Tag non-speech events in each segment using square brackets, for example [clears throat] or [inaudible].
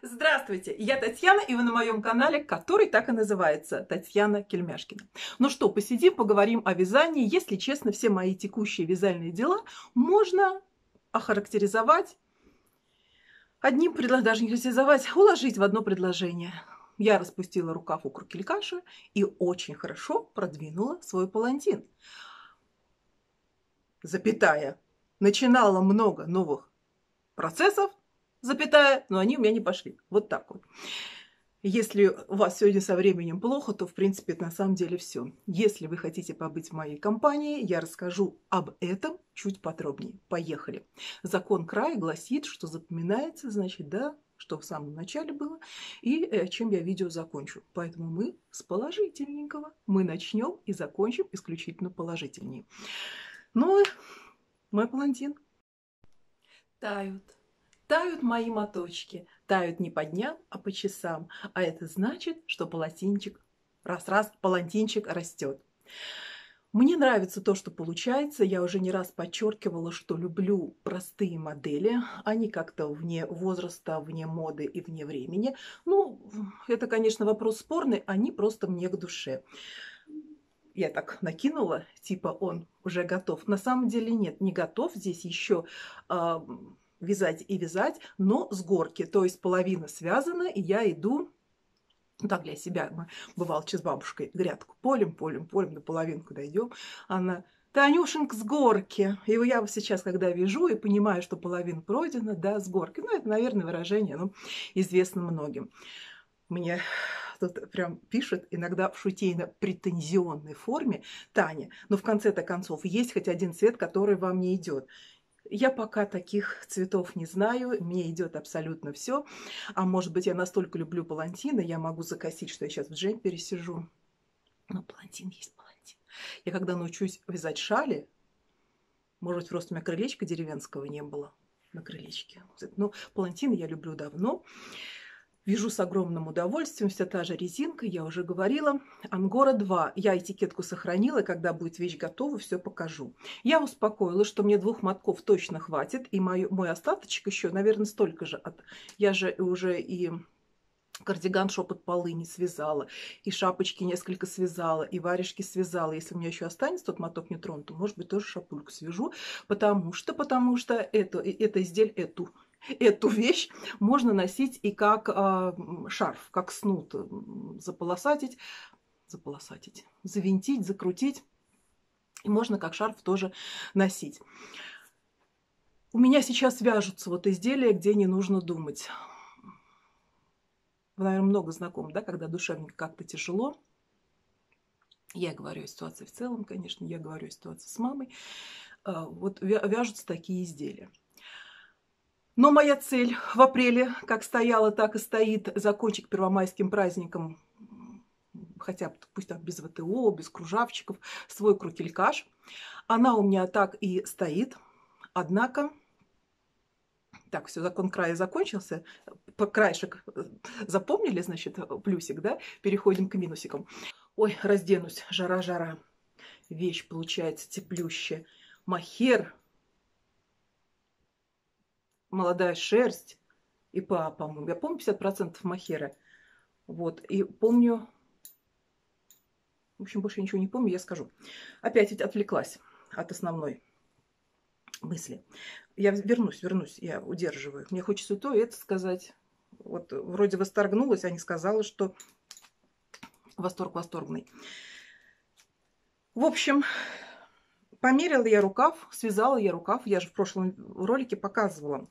Здравствуйте, я Татьяна, и вы на моем канале, который так и называется Татьяна Кельмяшкина. Ну что, посидим, поговорим о вязании. Если честно, все мои текущие вязальные дела можно охарактеризовать одним предложением, даже не характеризовать, уложить в одно предложение. Я распустила рукав у крукелькаша и очень хорошо продвинула свой палантин. Запятая. Начинала много новых процессов, запятая, но они у меня не пошли. Вот так вот. Если у вас сегодня со временем плохо, то, в принципе, это на самом деле все. Если вы хотите побыть в моей компании, я расскажу об этом чуть подробнее. Поехали. Закон края гласит, что запоминается, значит, да, что в самом начале было, и э, чем я видео закончу. Поэтому мы с положительненького. Мы начнем и закончим исключительно положительнее. Ну, мой палантин. Тают Тают мои моточки, тают не по дням, а по часам. А это значит, что палантинчик, раз-раз, палантинчик растет. Мне нравится то, что получается. Я уже не раз подчеркивала, что люблю простые модели. Они как-то вне возраста, вне моды и вне времени. Ну, это, конечно, вопрос спорный. Они просто мне к душе. Я так накинула, типа он уже готов. На самом деле нет, не готов. Здесь еще э, вязать и вязать, но с горки. То есть половина связана, и я иду ну, так для себя. Мы, бывало, с бабушкой грядку полем, полем, полем, до половинку дойдем. Она Танюшенька с горки. И я сейчас, когда вяжу и понимаю, что половина пройдена, да, с горки. Ну, это, наверное, выражение, ну, известно многим. Мне тут прям пишет иногда в шутейно-претензионной форме Таня, но в конце-то концов есть хоть один цвет, который вам не идет. Я пока таких цветов не знаю, мне идет абсолютно все. А может быть, я настолько люблю палантины, я могу закосить, что я сейчас в джемпере сижу. Но палантин есть палантин. Я когда научусь вязать шали, может быть, просто у меня крылечка деревенского не было на крылечке. Но палантины я люблю давно. Вяжу с огромным удовольствием, вся та же резинка, я уже говорила. Ангора 2. Я этикетку сохранила, когда будет вещь готова, все покажу. Я успокоила, что мне двух мотков точно хватит, и мой, мой остаточек еще, наверное, столько же. От... Я же уже и кардиган шепот полыни связала, и шапочки несколько связала, и варежки связала. Если у меня еще останется тот моток не тронут, то, может быть, тоже шапульку свяжу, потому что, потому что это, это изделие, эту эту вещь можно носить и как э, шарф, как снуд, заполосатить, заполосатить, завинтить, закрутить. И можно как шарф тоже носить. У меня сейчас вяжутся вот изделия, где не нужно думать. Вы, наверное, много знаком, да, когда душевненько как-то тяжело. Я говорю о ситуации в целом, конечно, я говорю о ситуации с мамой. А, вот вяжутся такие изделия. Но моя цель в апреле, как стояла, так и стоит, закончить первомайским праздником, хотя пусть там без ВТО, без кружавчиков, свой крутелькаш. Она у меня так и стоит. Однако, так, все, закон края закончился. Краешек запомнили, значит, плюсик, да? Переходим к минусикам. Ой, разденусь, жара-жара. Вещь получается теплющая. Махер молодая шерсть и по, по-моему, я помню 50% махера. Вот, и помню, в общем, больше ничего не помню, я скажу. Опять ведь отвлеклась от основной мысли. Я вернусь, вернусь, я удерживаю. Мне хочется то и это сказать. Вот вроде восторгнулась, а не сказала, что восторг восторгный. В общем, померила я рукав, связала я рукав. Я же в прошлом ролике показывала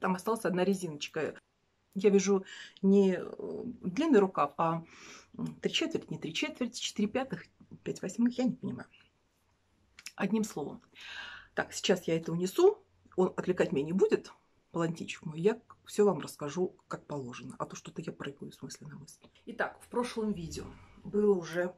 там осталась одна резиночка. Я вяжу не э, длинный рукав, а три четверти, не три четверти, четыре пятых, пять восьмых, я не понимаю. Одним словом. Так, сейчас я это унесу. Он отвлекать меня не будет, палантичек мой. Я все вам расскажу, как положено. А то что-то я прыгаю, в смысле, на мысли. Итак, в прошлом видео было уже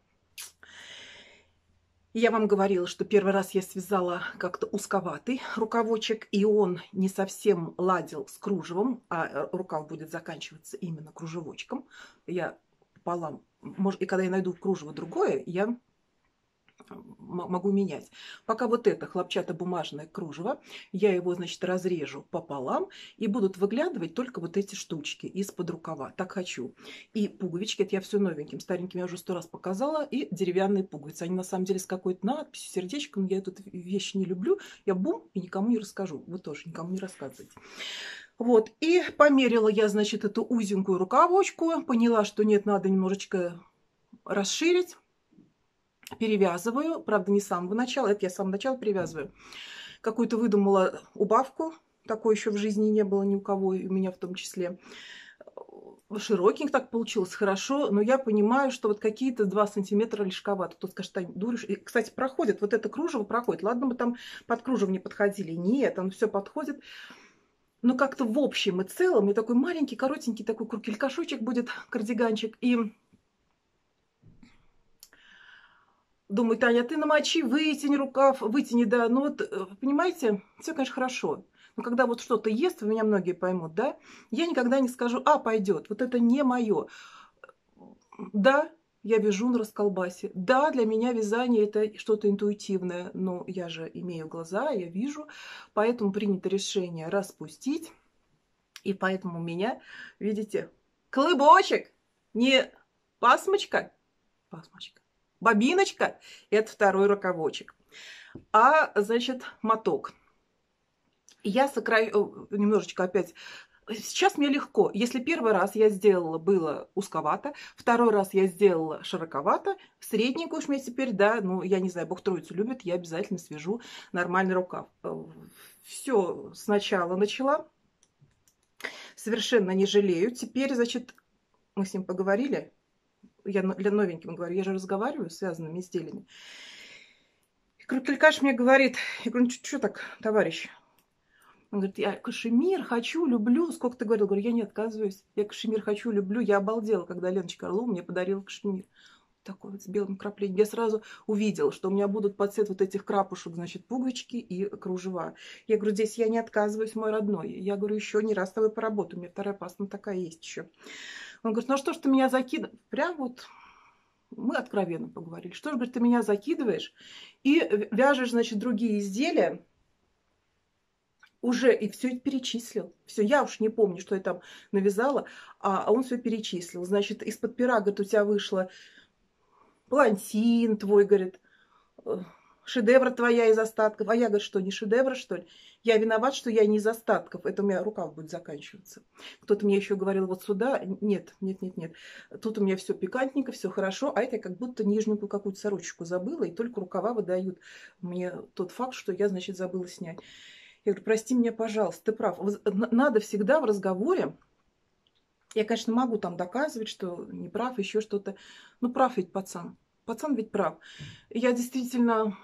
я вам говорила, что первый раз я связала как-то узковатый рукавочек, и он не совсем ладил с кружевом, а рукав будет заканчиваться именно кружевочком. Я пополам, и когда я найду кружево другое, я могу менять. Пока вот это хлопчатобумажное кружево, я его, значит, разрежу пополам, и будут выглядывать только вот эти штучки из-под рукава. Так хочу. И пуговички, это я все новеньким, стареньким я уже сто раз показала, и деревянные пуговицы. Они на самом деле с какой-то надписью, сердечком, я эту вещь не люблю. Я бум, и никому не расскажу. Вы тоже никому не рассказывайте. Вот, и померила я, значит, эту узенькую рукавочку, поняла, что нет, надо немножечко расширить перевязываю, правда, не с самого начала, это я с самого начала перевязываю. Какую-то выдумала убавку, такой еще в жизни не было ни у кого, и у меня в том числе. Широкий так получилось хорошо, но я понимаю, что вот какие-то 2 сантиметра лишковато. Тут скажет, Тань, дуришь. И, кстати, проходит, вот это кружево проходит. Ладно, мы там под кружево не подходили. Нет, оно все подходит. Но как-то в общем и целом, и такой маленький, коротенький такой крукелькашочек будет, кардиганчик. И Думаю, Таня, ты намочи, вытяни рукав, вытяни, да. Ну вот, э, понимаете, все, конечно, хорошо. Но когда вот что-то ест, меня многие поймут, да, я никогда не скажу, а, пойдет, вот это не мое. Да, я вяжу на расколбасе. Да, для меня вязание это что-то интуитивное, но я же имею глаза, я вижу, поэтому принято решение распустить. И поэтому у меня, видите, клыбочек, не пасмочка, пасмочка, бобиночка – это второй рукавочек. А, значит, моток. Я сокраю немножечко опять Сейчас мне легко. Если первый раз я сделала, было узковато, второй раз я сделала широковато, средненькую уж мне теперь, да, ну, я не знаю, Бог троицу любит, я обязательно свяжу нормальный рукав. Все сначала начала, совершенно не жалею. Теперь, значит, мы с ним поговорили, я для новеньким говорю, я же разговариваю с связанными изделиями. И Крукелькаш мне говорит, я говорю, ну что так, товарищ? Он говорит, я кашемир хочу, люблю. Сколько ты говорил? Говорю, я не отказываюсь. Я кашемир хочу, люблю. Я обалдела, когда Леночка Орлова мне подарила кашемир. Такой вот с белым краплением. Я сразу увидела, что у меня будут под цвет вот этих крапушек, значит, пуговички и кружева. Я говорю, здесь я не отказываюсь, мой родной. Я говорю, еще не раз с тобой поработаю. У меня вторая пасма такая есть еще. Он говорит, ну а что ж ты меня закидываешь? Прям вот мы откровенно поговорили. Что ж, говорит, ты меня закидываешь и вяжешь, значит, другие изделия, уже и все перечислил. Все, я уж не помню, что я там навязала, а, а он все перечислил. Значит, из-под говорит, у тебя вышло палантин твой, говорит, э, шедевр твоя из остатков. А я, говорю, что, не шедевр, что ли? Я виноват, что я не из остатков. Это у меня рукав будет заканчиваться. Кто-то мне еще говорил вот сюда. Нет, нет, нет, нет. Тут у меня все пикантненько, все хорошо. А это я как будто нижнюю какую-то сорочку забыла. И только рукава выдают мне тот факт, что я, значит, забыла снять. Я говорю, прости меня, пожалуйста, ты прав. Надо всегда в разговоре я, конечно, могу там доказывать, что не прав, еще что-то. Ну, прав ведь пацан. Пацан ведь прав. Я действительно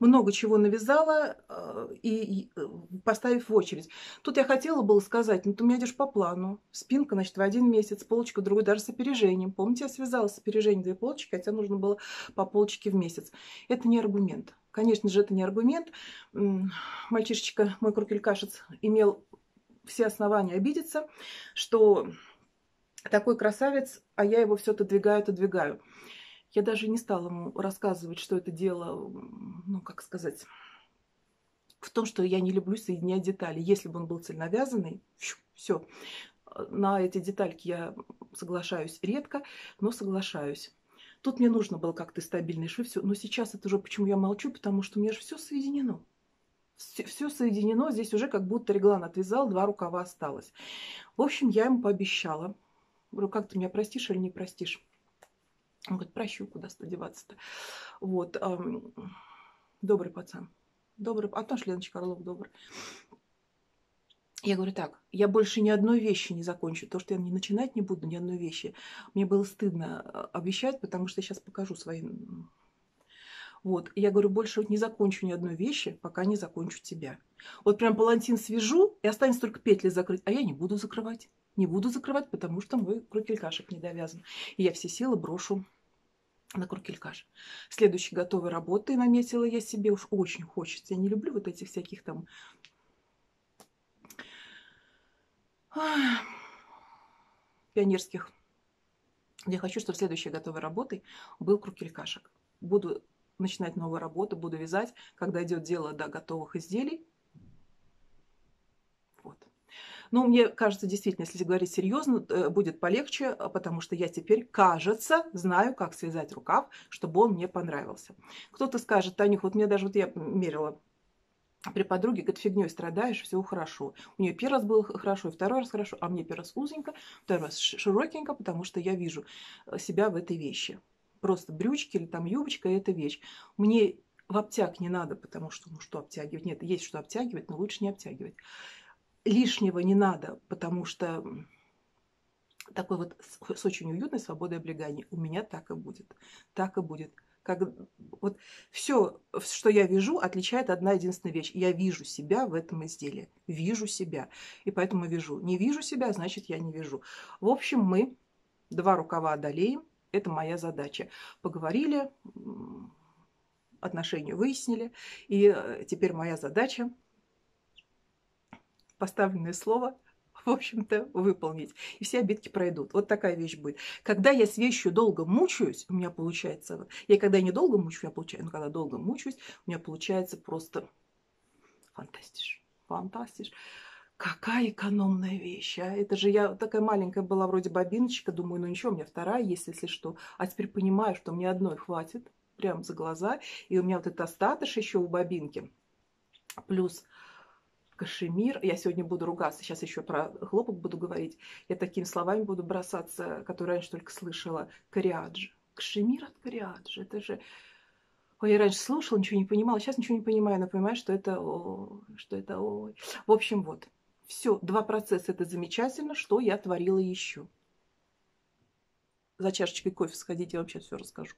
много чего навязала э, и э, поставив в очередь. Тут я хотела было сказать, ну ты у меня идешь по плану. Спинка, значит, в один месяц, полочка в другой, даже с опережением. Помните, я связала с опережением две полочки, хотя нужно было по полочке в месяц. Это не аргумент. Конечно же, это не аргумент. Мальчишечка, мой крукелькашец, имел все основания обидеться, что такой красавец, а я его все отодвигаю, отодвигаю. Я даже не стала ему рассказывать, что это дело, ну, как сказать, в том, что я не люблю соединять детали. Если бы он был цельновязанный, все. На эти детальки я соглашаюсь редко, но соглашаюсь. Тут мне нужно было как-то стабильный швы, все. Но сейчас это уже почему я молчу, потому что у меня же все соединено. Все, все соединено, здесь уже как будто реглан отвязал, два рукава осталось. В общем, я ему пообещала. Говорю, как ты меня простишь или не простишь? Он говорит, прощу, куда деваться-то. Вот. Добрый пацан. Добрый. А то Леночка Орлов добрый. Я говорю, так, я больше ни одной вещи не закончу. То, что я не начинать не буду, ни одной вещи. Мне было стыдно а, обещать, потому что я сейчас покажу свои... Вот. Я говорю, больше не закончу ни одной вещи, пока не закончу тебя. Вот прям палантин свяжу, и останется только петли закрыть. А я не буду закрывать. Не буду закрывать, потому что мой крукелькашек не довязан. И я все силы брошу на крукелькаш. Следующей готовой работы наметила я себе. Уж очень хочется. Я не люблю вот этих всяких там... пионерских Я хочу, чтобы следующей готовой работой был крукелькашек. Буду начинать новую работу, буду вязать, когда идет дело до готовых изделий. Вот. Ну, мне кажется, действительно, если говорить серьезно, э, будет полегче, а, потому что я теперь, кажется, знаю, как связать рукав, чтобы он мне понравился. Кто-то скажет, Танюх, вот мне даже, вот я мерила при подруге, говорит, фигней страдаешь, все хорошо. У нее первый раз было хорошо, и второй раз хорошо, а мне первый раз узенько, второй раз широкенько, потому что я вижу э, себя в этой вещи просто брючки или там юбочка, это вещь. Мне в обтяг не надо, потому что, ну что обтягивать? Нет, есть что обтягивать, но лучше не обтягивать. Лишнего не надо, потому что такой вот с очень уютной свободой облегания. У меня так и будет. Так и будет. Как, вот все, что я вижу, отличает одна единственная вещь. Я вижу себя в этом изделии. Вижу себя. И поэтому вижу. Не вижу себя, значит, я не вижу. В общем, мы два рукава одолеем. Это моя задача. Поговорили, отношения выяснили, и э, теперь моя задача поставленное слово в общем-то, выполнить. И все обидки пройдут. Вот такая вещь будет. Когда я с вещью долго мучаюсь, у меня получается... Я когда не долго мучаюсь, я получаю... Но когда долго мучаюсь, у меня получается просто фантастиш. Фантастиш. Какая экономная вещь, а? Это же я такая маленькая была вроде бобиночка, думаю, ну ничего, у меня вторая есть, если что. А теперь понимаю, что мне одной хватит, прям за глаза. И у меня вот этот остатыш еще у бобинки. Плюс кашемир. Я сегодня буду ругаться, сейчас еще про хлопок буду говорить. Я такими словами буду бросаться, которые раньше только слышала. Кориаджи. Кашемир от кориаджи. Это же... Ой, я раньше слушала, ничего не понимала, сейчас ничего не понимаю, но понимаю, что это... О, что это... Ой. В общем, вот. Все, два процесса это замечательно. Что я творила еще? За чашечкой кофе сходите, я вам сейчас все расскажу.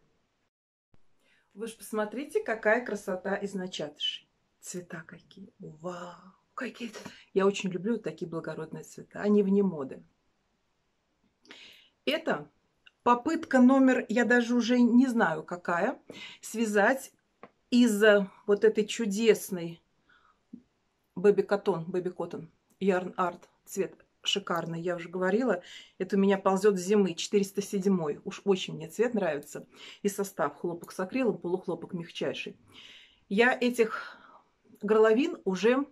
Вы же посмотрите, какая красота из начатышей. Цвета какие. Вау! Какие -то. Я очень люблю такие благородные цвета. Они вне моды. Это попытка номер, я даже уже не знаю какая, связать из вот этой чудесной Бэби Коттон, Бэби Коттон Yarn Art. Цвет шикарный, я уже говорила. Это у меня ползет с зимы, 407 Уж очень мне цвет нравится. И состав хлопок с акрилом, полухлопок мягчайший. Я этих горловин уже,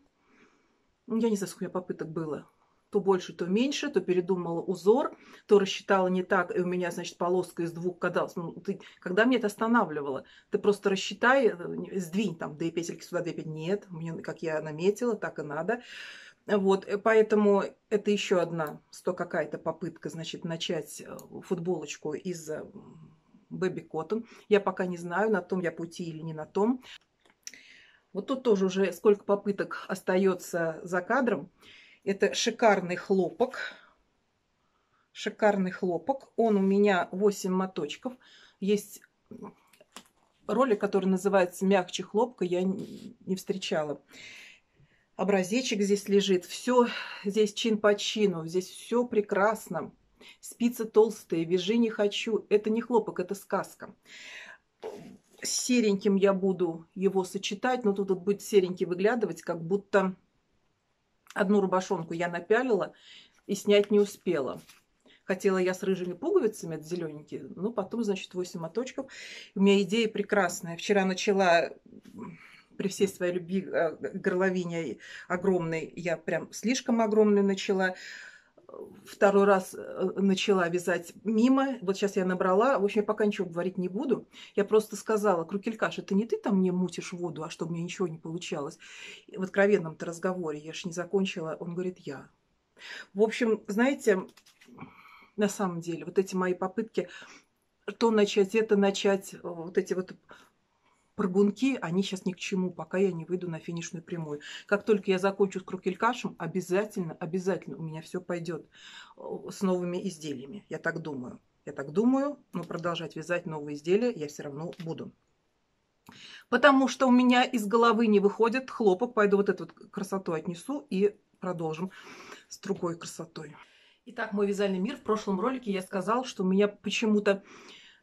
я не знаю, сколько попыток было. То больше, то меньше, то передумала узор, то рассчитала не так, и у меня, значит, полоска из двух кадалась. Ну, ты, когда мне это останавливало? Ты просто рассчитай, э, сдвинь там две петельки сюда, две петельки. Нет, мне, как я наметила, так и надо. Вот, э, поэтому это еще одна, сто какая-то попытка, значит, начать э, футболочку из Baby Cotton. Я пока не знаю, на том я пути или не на том. Вот тут тоже уже сколько попыток остается за кадром. Это шикарный хлопок. Шикарный хлопок. Он у меня 8 моточков. Есть ролик, который называется «Мягче хлопка», я не встречала образечек здесь лежит. Все здесь чин по чину. Здесь все прекрасно. Спицы толстые, вяжи не хочу. Это не хлопок, это сказка. С сереньким я буду его сочетать, но тут вот будет серенький выглядывать, как будто одну рубашонку я напялила и снять не успела. Хотела я с рыжими пуговицами, это зелененькие, но потом, значит, 8 моточков. У меня идея прекрасная. Вчера начала при всей своей любви э, горловине огромной, я прям слишком огромной начала. Второй раз э, начала вязать мимо. Вот сейчас я набрала. В общем, я пока ничего говорить не буду. Я просто сказала, Крукелькаш, это не ты там мне мутишь воду, а чтобы мне ничего не получалось. в откровенном-то разговоре я ж не закончила. Он говорит, я. В общем, знаете, на самом деле, вот эти мои попытки то начать, это начать, вот эти вот Прыгунки, они сейчас ни к чему, пока я не выйду на финишную прямую. Как только я закончу с крукелькашем, обязательно, обязательно у меня все пойдет э, с новыми изделиями. Я так думаю. Я так думаю, но продолжать вязать новые изделия я все равно буду. Потому что у меня из головы не выходит хлопок. Пойду вот эту вот красоту отнесу и продолжим с другой красотой. Итак, мой вязальный мир. В прошлом ролике я сказал, что у меня почему-то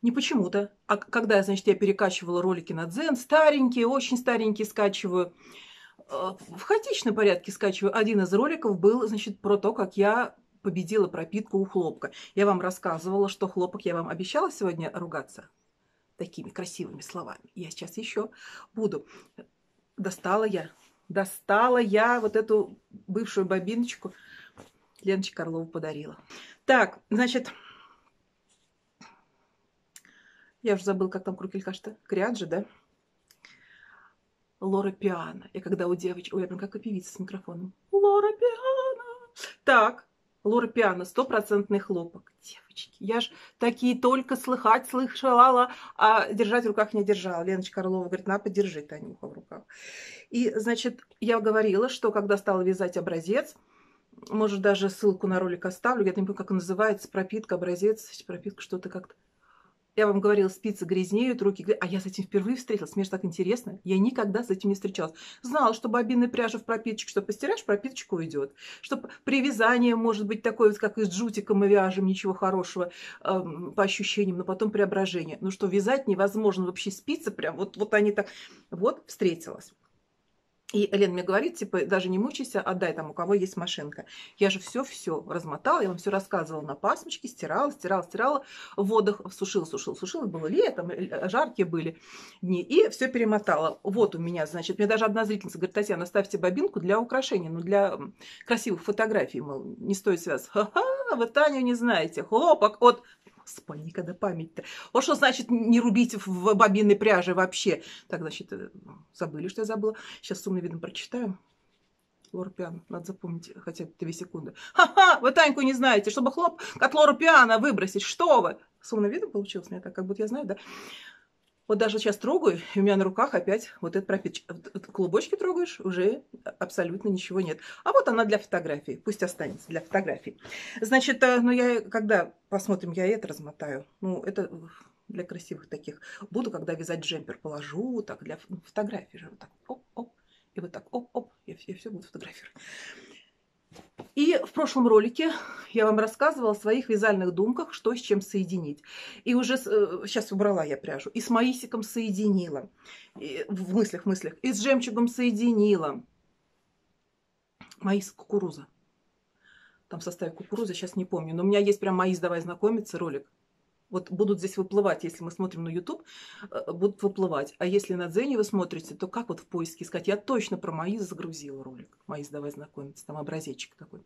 не почему-то. А когда, значит, я перекачивала ролики на Дзен, старенькие, очень старенькие скачиваю, э, в хаотичном порядке скачиваю. Один из роликов был, значит, про то, как я победила пропитку у хлопка. Я вам рассказывала, что хлопок, я вам обещала сегодня ругаться такими красивыми словами. Я сейчас еще буду. Достала я, достала я вот эту бывшую бобиночку. Леночка Карлова подарила. Так, значит, я уже забыл, как там крукелькаш-то. Криаджи, да? Лора Пиано. Я когда у девочек... Ой, я прям как и певица с микрофоном. Лора Пиано. Так, Лора Пиано, стопроцентный хлопок. Девочки, я ж такие только слыхать слышала, а держать в руках не держала. Леночка Орлова говорит, на, подержи, Танюха, в руках. И, значит, я говорила, что когда стала вязать образец, может, даже ссылку на ролик оставлю, я не помню, как называется, пропитка, образец, пропитка, что-то как-то. Я вам говорила, спицы грязнеют, руки... А я с этим впервые встретилась. Мне же так интересно. Я никогда с этим не встречалась. Знала, что бобинной пряжи в пропиточку, что постираешь, пропиточку уйдет. Что при вязании может быть такое, вот как и с джутиком мы вяжем, ничего хорошего э, по ощущениям, но потом преображение. Ну что, вязать невозможно вообще спицы прям. Вот, вот они так... Вот, встретилась. И Лена мне говорит, типа, даже не мучайся, отдай там, у кого есть машинка. Я же все-все размотала, я вам все рассказывала на пасмочке, стирала, стирала, стирала, в водах сушила, сушила, сушила, было летом, э, жаркие были дни, и все перемотала. Вот у меня, значит, мне даже одна зрительница говорит, Татьяна, ставьте бобинку для украшения, ну, для красивых фотографий, мол, не стоит связываться. Ха-ха, вы Таню не знаете, хлопок от Господи, никогда память-то. Вот что значит не рубить в бобинной пряже вообще. Так, значит, э, забыли, что я забыла. Сейчас с умным видом прочитаю. Лора Пиано, надо запомнить хотя бы две секунды. Ха-ха, вы Таньку не знаете, чтобы хлоп от Лора Пиано выбросить. Что вы? С умным видом получилось мне так, как будто я знаю, да? Вот даже сейчас трогаю, и у меня на руках опять вот этот пропиточка. Клубочки трогаешь, уже абсолютно ничего нет. А вот она для фотографии. Пусть останется для фотографии. Значит, э, ну я, когда посмотрим, я это размотаю. Ну, это для красивых таких. Буду, когда вязать джемпер, положу так для фотографии же. Вот так, оп-оп. И вот так, оп-оп. Я, я все буду фотографировать. И в прошлом ролике я вам рассказывала о своих вязальных думках, что с чем соединить. И уже сейчас э, убрала я пряжу. И с маисиком соединила. И в мыслях, в мыслях. И с жемчугом соединила. Маис кукуруза. Там в составе кукурузы, сейчас не помню. Но у меня есть прям маис «Давай знакомиться» ролик вот будут здесь выплывать, если мы смотрим на YouTube, э, будут выплывать. А если на Дзене вы смотрите, то как вот в поиске искать? Я точно про Маиз загрузила ролик. Маиз, давай знакомиться, там образечек такой.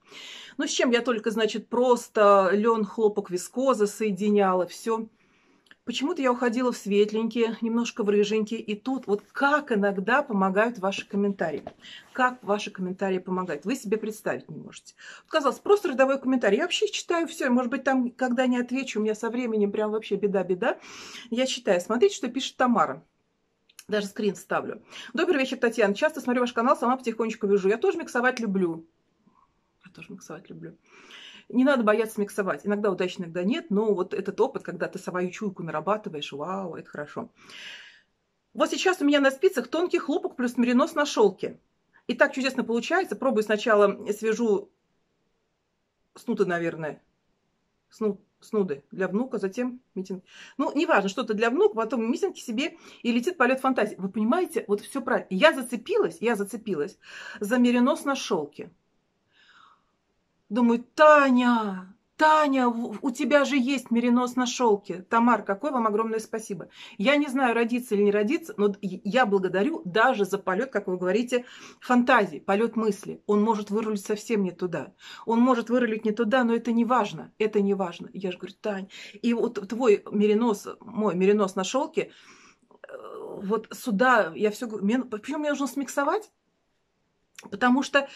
Ну, с чем я только, значит, просто лен, хлопок, вискоза соединяла, все. Почему-то я уходила в светленькие, немножко в рыженькие. И тут вот как иногда помогают ваши комментарии. Как ваши комментарии помогают. Вы себе представить не можете. Казалось, просто рядовой комментарий. Я вообще читаю все. Может быть, там, когда не отвечу, у меня со временем прям вообще беда-беда. Я читаю. Смотрите, что пишет Тамара. Даже скрин ставлю. Добрый вечер, Татьяна. Часто смотрю ваш канал, сама потихонечку вяжу. Я тоже миксовать люблю. Я тоже миксовать люблю. Не надо бояться миксовать. Иногда удачно, иногда нет, но вот этот опыт, когда ты свою чуйку нарабатываешь, вау, это хорошо. Вот сейчас у меня на спицах тонкий хлопок плюс меринос на шелке. И так чудесно получается. Пробую сначала свяжу снуды, наверное. Снуд, снуды для внука, затем митинг. Ну, неважно, что-то для внука, потом митинги себе и летит полет фантазии. Вы понимаете, вот все правильно. Я зацепилась, я зацепилась за меринос на шелке. Думаю, Таня, Таня, у тебя же есть меринос на шелке. Тамар, какое вам огромное спасибо. Я не знаю, родиться или не родиться, но я благодарю даже за полет, как вы говорите, фантазии, полет мысли. Он может вырулить совсем не туда. Он может вырулить не туда, но это не важно. Это не важно. Я же говорю, Тань, и вот твой меринос, мой меринос на шелке, э, вот сюда я все говорю, почему мне нужно смиксовать? Потому что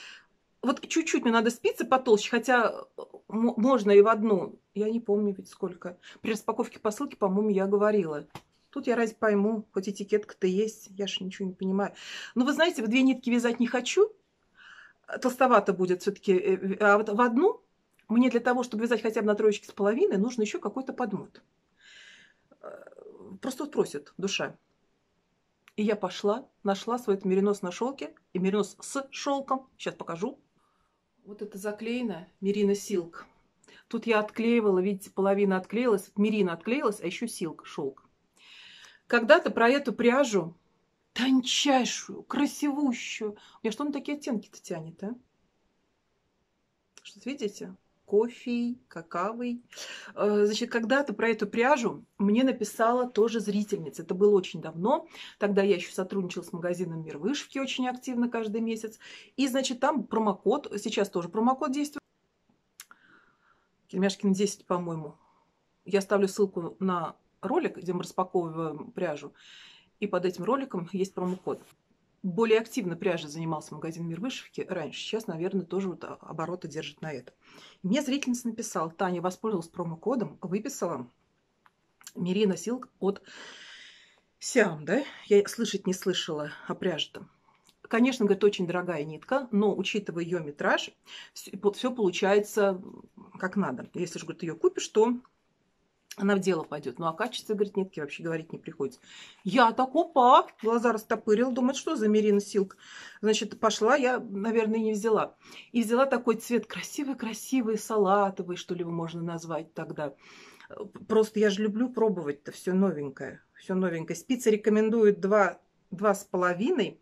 вот чуть-чуть мне надо спицы потолще, хотя э, можно и в одну. Я не помню ведь сколько. При распаковке посылки, по-моему, я говорила. Тут я разве пойму, хоть этикетка-то есть, я же ничего не понимаю. Но вы знаете, в две нитки вязать не хочу, толстовато будет все-таки. Э, а вот в одну мне для того, чтобы вязать хотя бы на троечке с половиной, нужно еще какой-то подмот. Э, просто вот просит душа. И я пошла, нашла свой меринос на шелке и меринос с шелком. Сейчас покажу. Вот это заклеено Мерина Силк. Тут я отклеивала, видите, половина отклеилась, Мерина отклеилась, а еще Силк, шелк. Когда-то про эту пряжу, тончайшую, красивущую, у меня что он такие оттенки-то тянет, а? Что-то видите? Кофе, какавый. Э, значит, когда-то про эту пряжу мне написала тоже зрительница. Это было очень давно. Тогда я еще сотрудничала с магазином «Мир вышивки» очень активно каждый месяц. И, значит, там промокод, сейчас тоже промокод действует. Кельмяшкин 10, по-моему. Я ставлю ссылку на ролик, где мы распаковываем пряжу. И под этим роликом есть промокод более активно пряжей занимался магазин «Мир вышивки» раньше. Сейчас, наверное, тоже вот обороты держит на это. Мне зрительница написал, Таня воспользовалась промокодом, выписала Мирина Силк от Сиам, да? Я слышать не слышала о пряже-то. Конечно, говорит, очень дорогая нитка, но учитывая ее метраж, все получается как надо. Если же, говорит, ее купишь, то она в дело пойдет. Ну, о качестве, говорит, нитки вообще говорить не приходится. Я так, опа, глаза растопырила, думает, что за Мерина Силк. Значит, пошла, я, наверное, не взяла. И взяла такой цвет красивый-красивый, салатовый, что ли его можно назвать тогда. Просто я же люблю пробовать-то все новенькое. Все новенькое. Спицы рекомендуют два, два с половиной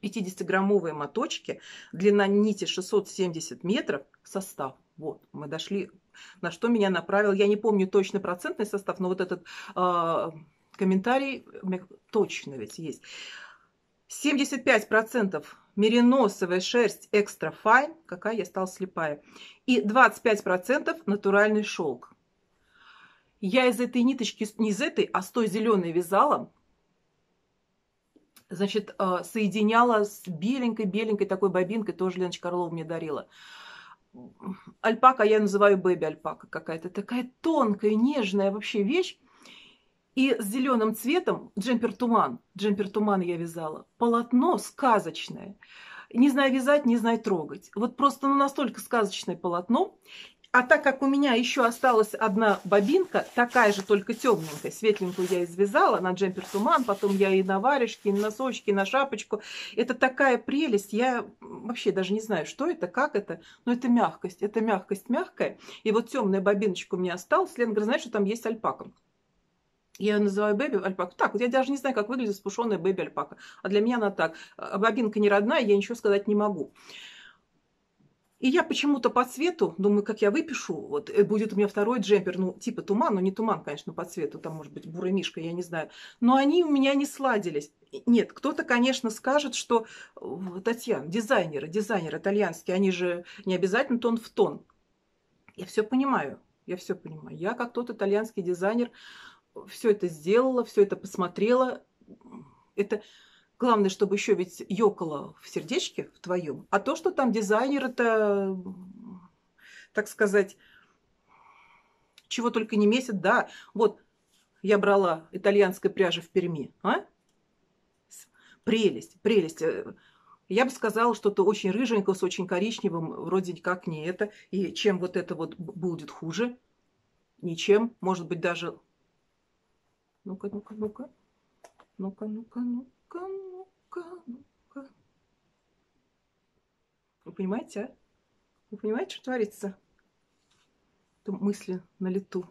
50-граммовые моточки, длина нити 670 метров, состав. Вот, мы дошли на что меня направил, я не помню точно процентный состав, но вот этот э, комментарий точно ведь есть. 75% мериносовая шерсть extra fine, какая я стала слепая, и 25% натуральный шелк. Я из этой ниточки, не из этой, а с той зеленой вязала, значит, а, соединяла с беленькой-беленькой такой бобинкой, тоже Леночка Орлова мне дарила альпака, я называю baby альпака какая-то, такая тонкая, нежная вообще вещь. И с зеленым цветом джемпер туман, джемпер туман я вязала, полотно сказочное. Не знаю вязать, не знаю трогать. Вот просто ну, настолько сказочное полотно. А так как у меня еще осталась одна бобинка, такая же, только темненькая, светленькую я извязала на джемпер туман, потом я и на варежки, и на носочки, и на шапочку. Это такая прелесть, я вообще даже не знаю, что это, как это, но это мягкость, это мягкость мягкая. И вот темная бобиночка у меня осталась. Лена говорит, знаешь, что там есть альпака? Я ее называю бэби альпака. Так, вот я даже не знаю, как выглядит спушенная бэби альпака. А для меня она так. А бобинка не родная, я ничего сказать не могу. И я почему-то по цвету, думаю, как я выпишу, вот э, будет у меня второй джемпер, ну, типа туман, но не туман, конечно, по цвету, там, может быть, бурый мишка, я не знаю. Но они у меня не сладились. Нет, кто-то, конечно, скажет, что Татьяна, дизайнеры, дизайнеры итальянские, они же не обязательно тон в тон. Я все понимаю, я все понимаю. Я, как тот итальянский дизайнер, все это сделала, все это посмотрела. Это Главное, чтобы еще ведь ёкало в сердечке в твоем. А то, что там дизайнер, это, так сказать, чего только не месяц, да. Вот я брала итальянской пряжи в Перми, а? Прелесть, прелесть. Я бы сказала, что-то очень рыженькое, с очень коричневым, вроде как не это. И чем вот это вот будет хуже? Ничем. Может быть, даже... Ну-ка, ну-ка, ну-ка. Ну-ка, ну-ка, ну-ка ну-ка, ну-ка. Вы понимаете, а? Вы понимаете, что творится? Это мысли на лету.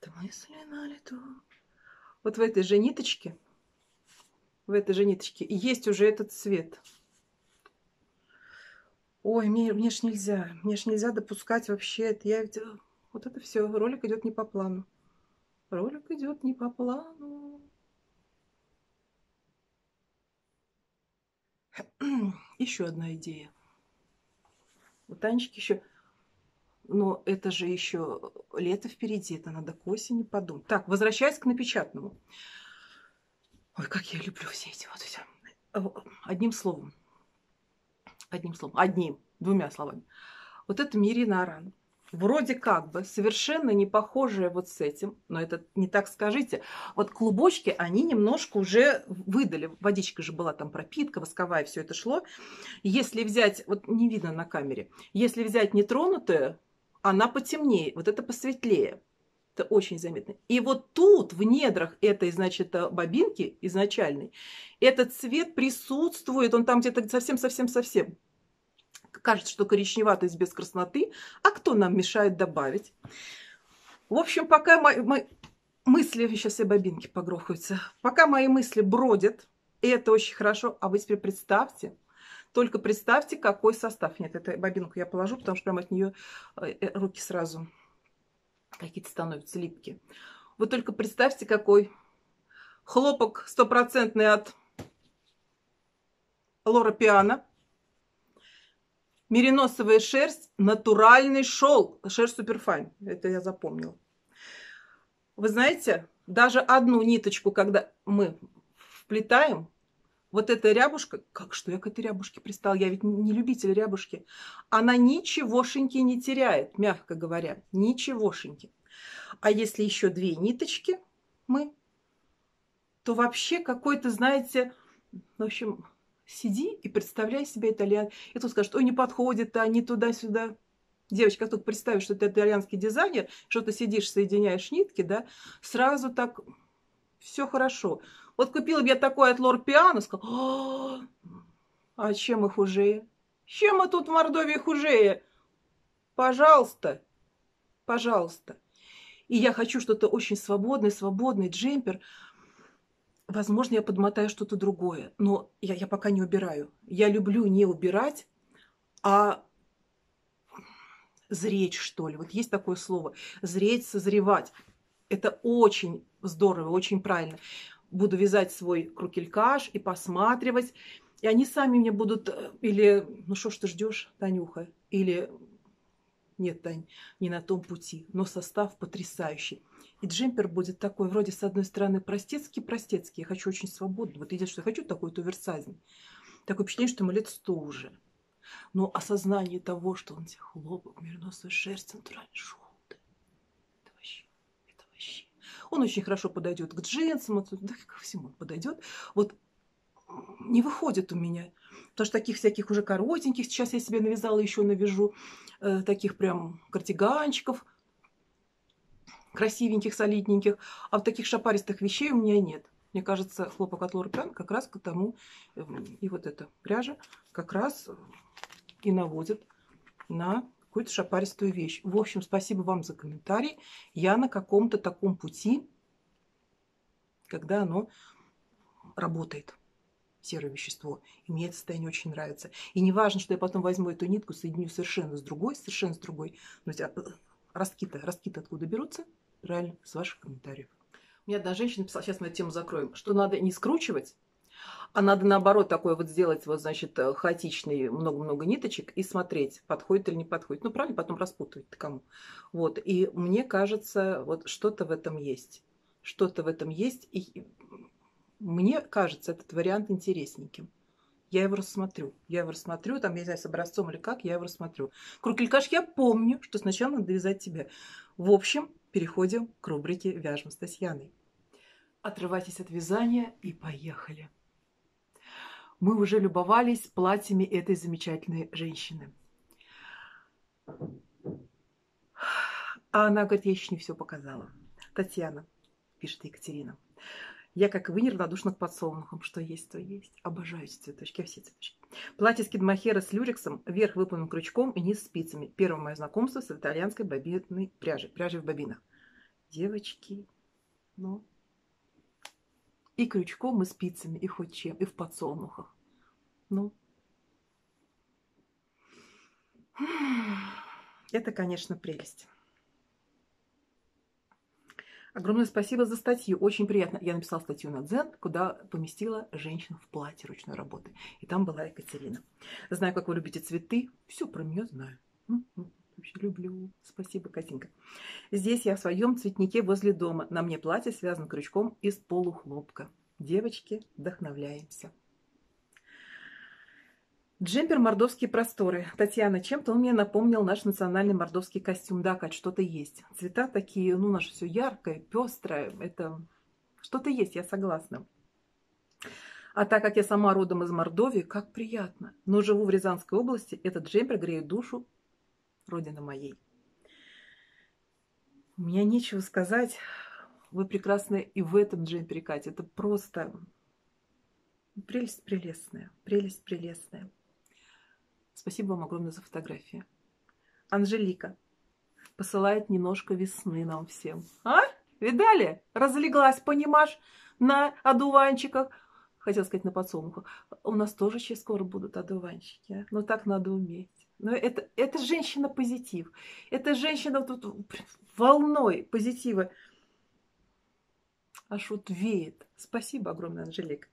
Это мысли на лету. Вот в этой же ниточке, в этой же ниточке есть уже этот цвет. Ой, мне, мне ж нельзя, мне ж нельзя допускать вообще это. Я, вот это все, ролик идет не по плану. Ролик идет не по плану. [clears throat] Еще одна идея. У Танечки еще... Но это же еще лето впереди, это надо к осени подумать. Так, возвращаясь к напечатанному. Ой, как я люблю все эти вот все. Одним словом. Одним словом. Одним. Двумя словами. Вот это Мирина Аран вроде как бы совершенно не похожие вот с этим, но это не так скажите. Вот клубочки, они немножко уже выдали. Водичка же была там пропитка, восковая, все это шло. Если взять, вот не видно на камере, если взять нетронутую, она потемнее, вот это посветлее. Это очень заметно. И вот тут, в недрах этой, значит, бобинки изначальной, этот цвет присутствует, он там где-то совсем-совсем-совсем кажется, что коричневатость без красноты, а кто нам мешает добавить? В общем, пока мои, мои мысли, сейчас все бобинки погрохаются, пока мои мысли бродят, и это очень хорошо, а вы теперь представьте, только представьте, какой состав. Нет, это бобинку я положу, потому что прям от нее э, э, руки сразу какие-то становятся липкие. Вы только представьте, какой хлопок стопроцентный от Лора Пиана. Мериносовая шерсть, натуральный шел. Шерсть суперфайн. Это я запомнила. Вы знаете, даже одну ниточку, когда мы вплетаем, вот эта рябушка, как что я к этой рябушке пристал, я ведь не любитель рябушки, она ничегошеньки не теряет, мягко говоря, ничегошеньки. А если еще две ниточки мы, то вообще какой-то, знаете, в общем, сиди и представляй себе итальян. И тут скажут, ой, не подходит, а не туда-сюда. Девочка, как только представишь, что ты итальянский дизайнер, что ты сидишь, соединяешь нитки, да, сразу так все хорошо. Вот купила бы я такой от Лор Пиано, сказала, а чем мы хуже? Чем мы тут в Мордовии хуже? Пожалуйста, пожалуйста. И я хочу что-то очень свободное, свободный джемпер. Возможно, я подмотаю что-то другое, но я, я пока не убираю. Я люблю не убирать, а зреть, что ли. Вот есть такое слово. Зреть, созревать. Это очень здорово, очень правильно. Буду вязать свой крукелькаш и посматривать. И они сами мне будут... Э, или, ну что ж ты ждешь, Танюха? Или нет, Тань, не на том пути, но состав потрясающий. И джемпер будет такой, вроде с одной стороны простецкий-простецкий. Я хочу очень свободно. Вот единственное, что я хочу, такой вот оверсайзный. Такое впечатление, что ему лет сто уже. Но осознание того, что он тебе хлопок, мериносовая шерсть, натуральный желтый. Это вообще, это вообще. Он очень хорошо подойдет к джинсам, да ко всему подойдет. Вот не выходит у меня. Потому что таких всяких уже коротеньких, сейчас я себе навязала, еще навяжу, э, таких прям кардиганчиков, красивеньких, солидненьких. А вот таких шапаристых вещей у меня нет. Мне кажется, хлопок от Лоры Пян как раз к тому, э, и вот эта пряжа как раз и наводит на какую-то шапаристую вещь. В общем, спасибо вам за комментарий. Я на каком-то таком пути, когда оно работает серое вещество. И мне это состояние очень нравится. И не важно, что я потом возьму эту нитку, соединю совершенно с другой, совершенно с другой. Но э, ростки-то, ростки откуда берутся? Правильно, с ваших комментариев. Мне одна женщина написала, сейчас мы эту тему закроем, что надо не скручивать, а надо наоборот такой вот сделать, вот, значит, э, хаотичный, много-много ниточек и смотреть, подходит или не подходит. Ну, правильно, потом распутывать кому. Вот, и мне кажется, вот что-то в этом есть. Что-то в этом есть, и мне кажется этот вариант интересненьким. Я его рассмотрю. Я его рассмотрю, там, я не знаю, с образцом или как, я его рассмотрю. Крукелькаш я помню, что сначала надо вязать тебе. В общем, переходим к рубрике «Вяжем с Татьяной». Отрывайтесь от вязания и поехали. Мы уже любовались платьями этой замечательной женщины. А она говорит, я еще не все показала. Татьяна, пишет Екатерина. Я, как и вы, неравнодушна к подсолнухам. Что есть, то есть. Обожаю эти цветочки, все цветочки. Платье с кидмахера с люрексом, верх выполнен крючком и низ спицами. Первое мое знакомство с итальянской бобинной пряжей. Пряжей в бобинах. Девочки, ну... И крючком, и спицами, и хоть чем, и в подсолнухах. Ну... Это, конечно, прелесть. Огромное спасибо за статью. Очень приятно. Я написала статью на Дзен, куда поместила женщину в платье ручной работы. И там была Екатерина. Знаю, как вы любите цветы. Все про нее знаю. Вообще люблю. Спасибо, Катенька. Здесь я в своем цветнике возле дома. На мне платье связано крючком из полухлопка. Девочки, вдохновляемся. Джемпер «Мордовские просторы». Татьяна, чем-то он мне напомнил наш национальный мордовский костюм. Да, Кать, что-то есть. Цвета такие, ну, наше все яркое, пестрое. Это что-то есть, я согласна. А так как я сама родом из Мордовии, как приятно. Но живу в Рязанской области, этот джемпер греет душу родины моей. У меня нечего сказать. Вы прекрасны и в этом джемпере, Катя. Это просто прелесть прелестная. Прелесть прелестная. Спасибо вам огромное за фотографии. Анжелика посылает немножко весны нам всем. А? Видали? Разлеглась, понимаешь, на одуванчиках. хотела сказать на подсолнухах, у нас тоже через скоро будут одуванчики. А? Но так надо уметь. Но это, это женщина позитив. Это женщина тут волной позитива. Аж вот веет. Спасибо огромное, Анжелик.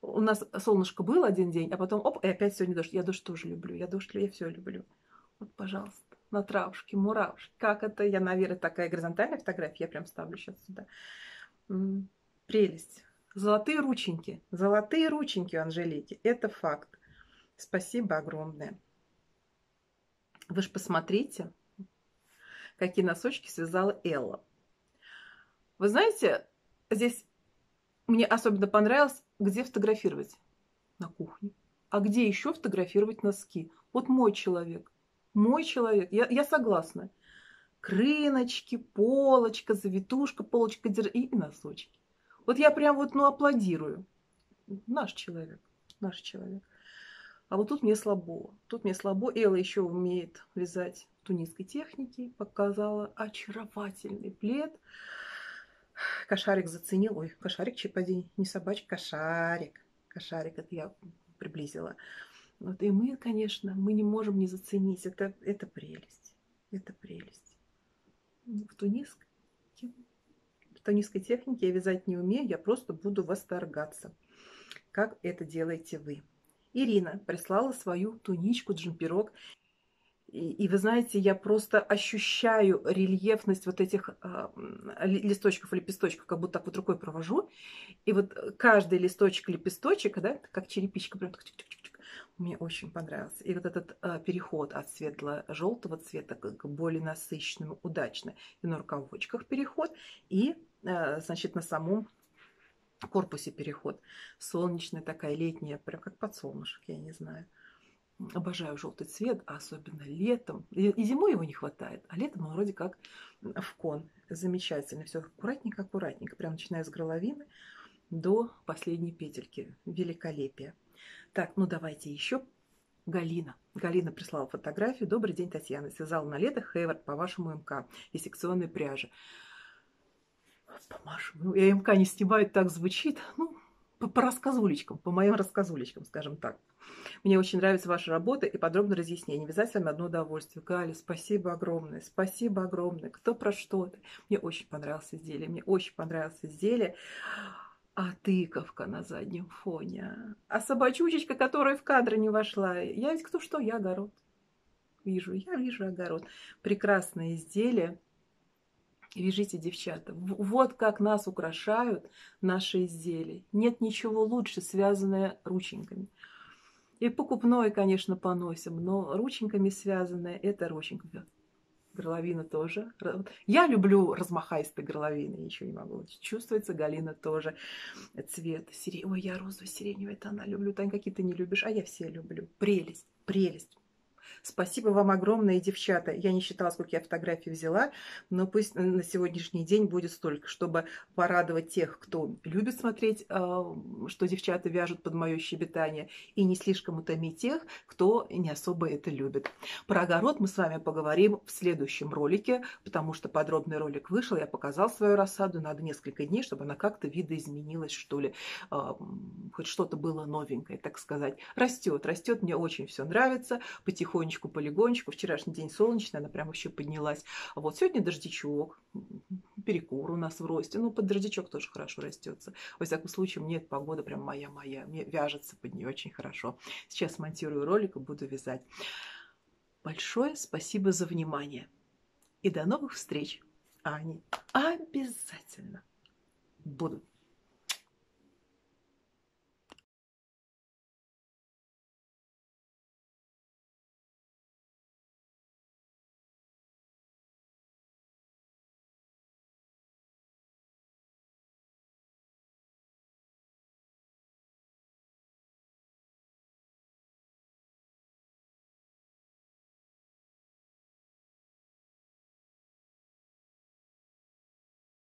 У нас солнышко было один день, а потом оп, и опять сегодня дождь. Я дождь тоже люблю. Я дождь, я все люблю. Вот, пожалуйста, на травушке, муравушки. Как это? Я, наверное, такая горизонтальная фотография. Я прям ставлю сейчас сюда. Прелесть. Золотые рученьки. Золотые рученьки у Анжелики. Это факт. Спасибо огромное. Вы же посмотрите, какие носочки связала Элла. Вы знаете, здесь мне особенно понравилось, где фотографировать. На кухне. А где еще фотографировать носки? Вот мой человек. Мой человек. Я, я согласна. Крыночки, полочка, завитушка, полочка и носочки. Вот я прям вот, ну, аплодирую. Наш человек. Наш человек. А вот тут мне слабо. Тут мне слабо. Элла еще умеет вязать в тунисской технике. Показала очаровательный плед. Кошарик заценил. Ой, кошарик чипади. Не собачка, кошарик. Кошарик, это я приблизила. Вот, и мы, конечно, мы не можем не заценить. Это, это прелесть. Это прелесть. В тунисской, в тунисской технике я вязать не умею. Я просто буду восторгаться. Как это делаете вы. Ирина прислала свою туничку, джемперок. И, вы знаете, я просто ощущаю рельефность вот этих э, листочков, лепесточков, как будто так вот рукой провожу. И вот каждый листочек, лепесточек, да, как черепичка, прям мне очень понравился. И вот этот э, переход от светло-желтого цвета к более насыщенному, удачно. И на рукавочках переход, и, э, значит, на самом корпусе переход. Солнечная такая летняя, прям как подсолнушек, я не знаю. Обожаю желтый цвет, а особенно летом. И, зимой его не хватает, а летом он вроде как в кон. Замечательно. Все аккуратненько, аккуратненько. Прям начиная с горловины до последней петельки. Великолепие. Так, ну давайте еще. Галина. Галина прислала фотографию. Добрый день, Татьяна. Связала на лето Хейвард по вашему МК и секционной пряжи помашу. Ну, я МК не снимаю, так звучит. Ну, по, по рассказулечкам, по моим рассказулечкам, скажем так. Мне очень нравится ваша работа и подробное разъяснение. Вязать с вами одно удовольствие. Галя, спасибо огромное, спасибо огромное. Кто про что-то. Мне очень понравилось изделие, мне очень понравилось изделие. А тыковка на заднем фоне. А собачучечка, которая в кадр не вошла. Я ведь кто что, я огород. Вижу, я вижу огород. Прекрасное изделие. Вяжите, девчата. Вот как нас украшают наши изделия. Нет ничего лучше, связанное рученьками. И покупное, конечно, поносим, но рученьками связанное – это рученька. Горловина тоже. Я люблю размахайстые горловины, ничего не могу. Чувствуется Галина тоже. Цвет сирень. Ой, я розовый сиреневый тона люблю. Тань, какие ты не любишь, а я все люблю. Прелесть, прелесть. Спасибо вам огромное, девчата. Я не считала, сколько я фотографий взяла, но пусть на сегодняшний день будет столько, чтобы порадовать тех, кто любит смотреть, а, что девчата вяжут под мое щебетание, и не слишком утомить тех, кто не особо это любит. Про огород мы с вами поговорим в следующем ролике, потому что подробный ролик вышел, я показал свою рассаду, надо несколько дней, чтобы она как-то видоизменилась, что ли, а, хоть что-то было новенькое, так сказать. Растет, растет, мне очень все нравится, потихоньку потихонечку, полигонечку. Вчерашний день солнечный, она прям вообще поднялась. Вот сегодня дождичок, перекур у нас в росте. Ну, под дождичок тоже хорошо растется. Во всяком случае, мне эта погода прям моя-моя. Мне вяжется под нее очень хорошо. Сейчас монтирую ролик и буду вязать. Большое спасибо за внимание. И до новых встреч. А они обязательно будут.